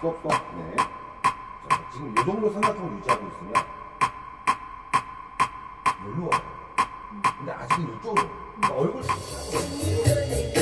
쏙쏙 네. 자, 지금 이 정도 삼각형을 유지하고 있으면 놀러 와 근데 아직은 이쪽으로 그러니까 얼굴 살짝